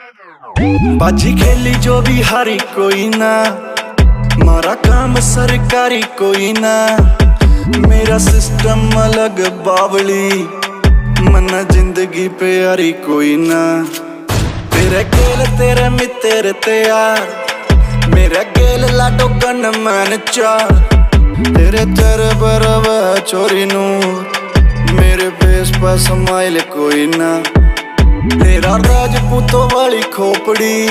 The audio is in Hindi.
बाजी खेली जो भी हारी कोई ना। मारा काम सरकारी कोई ना। मेरा सिस्टम अलग बावली। मना ज़िंदगी प्यारी कोई ना। तेरे गेल तेरे मित्र तैयार। मेरे गेल लाडो कन मन चार। तेरे तेरे बरव चोरी नूर। मेरे फेस पर स्माइल कोई ना। ਉਤੋਂ ਵਾਲੀ ਖੋਪੜੀ।